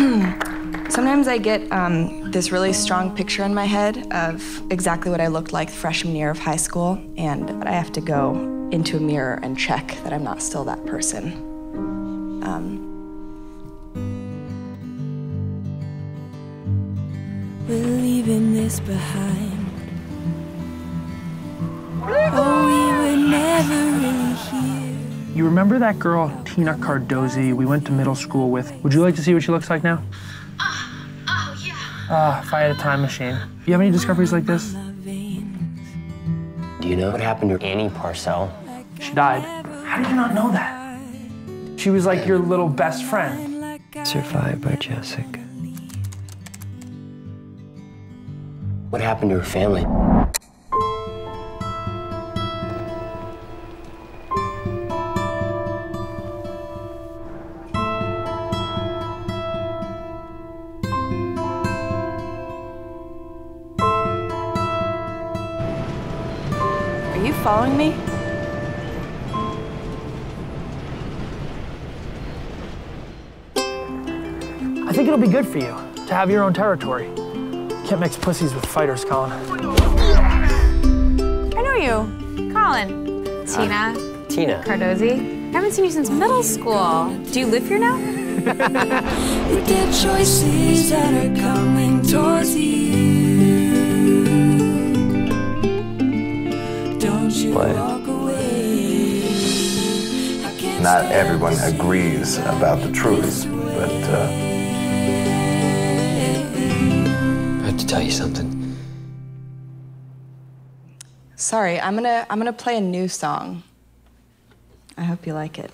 Sometimes I get um, this really strong picture in my head of exactly what I looked like freshman year of high school, and I have to go into a mirror and check that I'm not still that person. Um, We're leaving this behind. Oh, we were never really here. You remember that girl, Tina Cardozi, we went to middle school with? Would you like to see what she looks like now? Oh, oh yeah. Ah, if I had a time machine. Do you have any discoveries like this? Do you know what happened to Annie Parcell? She died. How did you not know that? She was like your little best friend. Survived by Jessica. What happened to her family? Are you following me? I think it'll be good for you to have your own territory. Can't mix pussies with fighters, Colin. I know you. Colin. Tina. Uh, Tina. Cardozi. I haven't seen you since middle school. Do you live here now? Don't you What? walk away. I can't Not stand everyone agrees about the truth, but uh, I have to tell you something. Sorry, I'm gonna I'm gonna play a new song. I hope you like it.